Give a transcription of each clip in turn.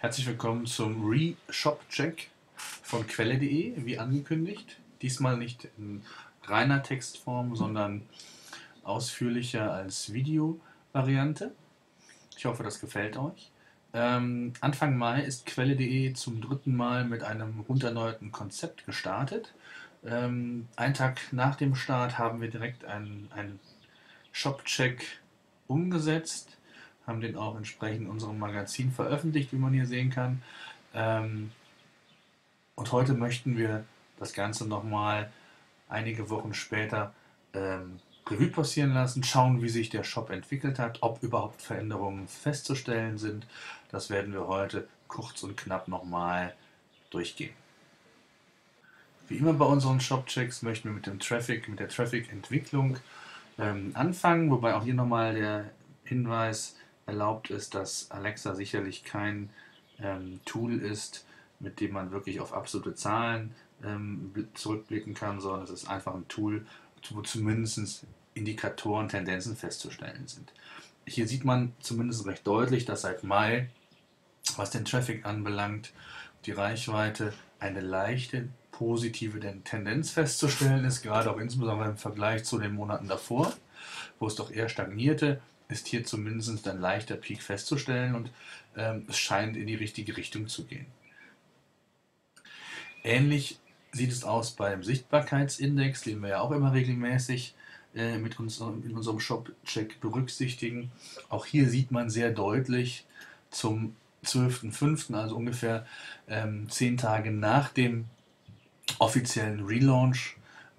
Herzlich willkommen zum Re-Shop-Check von Quelle.de, wie angekündigt. Diesmal nicht in reiner Textform, sondern ausführlicher als Videovariante. Ich hoffe, das gefällt euch. Ähm, Anfang Mai ist Quelle.de zum dritten Mal mit einem runderneuerten Konzept gestartet. Ähm, einen Tag nach dem Start haben wir direkt einen Shop-Check umgesetzt haben den auch entsprechend in unserem Magazin veröffentlicht, wie man hier sehen kann. Ähm, und heute möchten wir das Ganze nochmal einige Wochen später ähm, Revue passieren lassen, schauen, wie sich der Shop entwickelt hat, ob überhaupt Veränderungen festzustellen sind. Das werden wir heute kurz und knapp nochmal durchgehen. Wie immer bei unseren Shop-Checks möchten wir mit dem Traffic, mit der Traffic-Entwicklung ähm, anfangen, wobei auch hier nochmal der Hinweis, erlaubt ist, dass Alexa sicherlich kein ähm, Tool ist, mit dem man wirklich auf absolute Zahlen ähm, zurückblicken kann, sondern es ist einfach ein Tool, wo zumindest Indikatoren, Tendenzen festzustellen sind. Hier sieht man zumindest recht deutlich, dass seit Mai, was den Traffic anbelangt, die Reichweite eine leichte positive Tendenz festzustellen ist, gerade auch insbesondere im Vergleich zu den Monaten davor, wo es doch eher stagnierte ist hier zumindest ein leichter Peak festzustellen und ähm, es scheint in die richtige Richtung zu gehen. Ähnlich sieht es aus beim Sichtbarkeitsindex, den wir ja auch immer regelmäßig äh, mit uns in unserem Shop-Check berücksichtigen. Auch hier sieht man sehr deutlich zum 12.05., also ungefähr ähm, zehn Tage nach dem offiziellen Relaunch,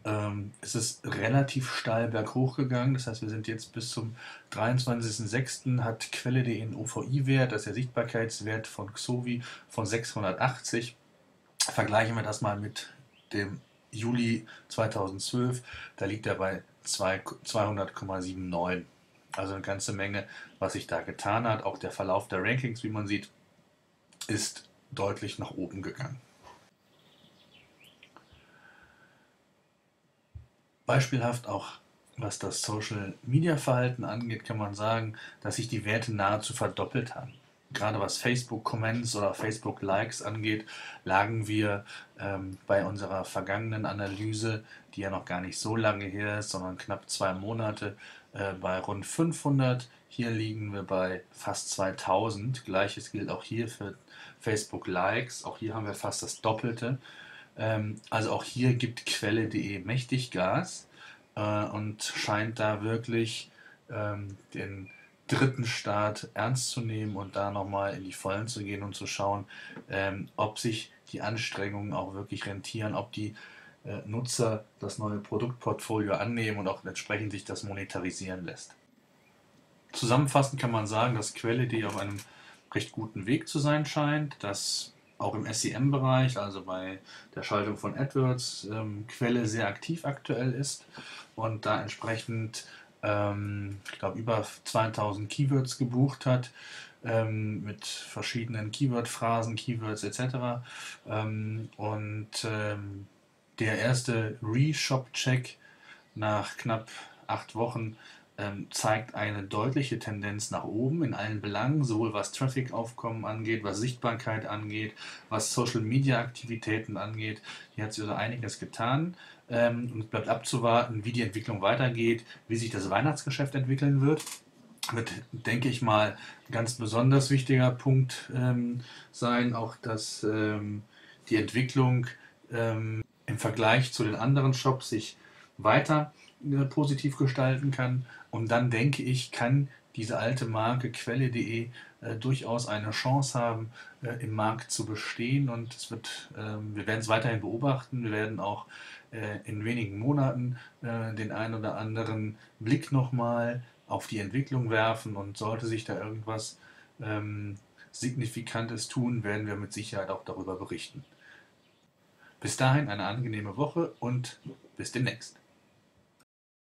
ähm, es ist relativ steil berghoch gegangen. Das heißt, wir sind jetzt bis zum 23.06. hat Quelle.de einen OVI-Wert, das ist der Sichtbarkeitswert von Xovi von 680. Vergleichen wir das mal mit dem Juli 2012, da liegt er bei 200,79. Also eine ganze Menge, was sich da getan hat. Auch der Verlauf der Rankings, wie man sieht, ist deutlich nach oben gegangen. Beispielhaft auch was das Social Media Verhalten angeht, kann man sagen, dass sich die Werte nahezu verdoppelt haben. Gerade was Facebook Comments oder Facebook Likes angeht, lagen wir ähm, bei unserer vergangenen Analyse, die ja noch gar nicht so lange her ist, sondern knapp zwei Monate, äh, bei rund 500. Hier liegen wir bei fast 2000. Gleiches gilt auch hier für Facebook Likes. Auch hier haben wir fast das Doppelte. Ähm, also auch hier gibt Quelle.de mächtig Gas äh, und scheint da wirklich ähm, den dritten Start ernst zu nehmen und da nochmal in die Vollen zu gehen und zu schauen, ähm, ob sich die Anstrengungen auch wirklich rentieren, ob die äh, Nutzer das neue Produktportfolio annehmen und auch entsprechend sich das monetarisieren lässt. Zusammenfassend kann man sagen, dass Quelle.de auf einem recht guten Weg zu sein scheint, dass auch im SEM-Bereich, also bei der Schaltung von AdWords, ähm, Quelle sehr aktiv aktuell ist und da entsprechend, ähm, ich glaube, über 2000 Keywords gebucht hat ähm, mit verschiedenen Keyword-Phrasen, Keywords etc. Ähm, und ähm, der erste Re-Shop-Check nach knapp acht Wochen zeigt eine deutliche Tendenz nach oben in allen Belangen, sowohl was Traffic-Aufkommen angeht, was Sichtbarkeit angeht, was Social-Media-Aktivitäten angeht. Hier hat sich also einiges getan ähm, und es bleibt abzuwarten, wie die Entwicklung weitergeht, wie sich das Weihnachtsgeschäft entwickeln wird wird, denke ich mal, ein ganz besonders wichtiger Punkt ähm, sein, auch dass ähm, die Entwicklung ähm, im Vergleich zu den anderen Shops sich weiter positiv gestalten kann. Und dann denke ich, kann diese alte Marke Quelle.de äh, durchaus eine Chance haben, äh, im Markt zu bestehen. Und es wird, äh, wir werden es weiterhin beobachten. Wir werden auch äh, in wenigen Monaten äh, den einen oder anderen Blick nochmal auf die Entwicklung werfen. Und sollte sich da irgendwas ähm, Signifikantes tun, werden wir mit Sicherheit auch darüber berichten. Bis dahin eine angenehme Woche und bis demnächst.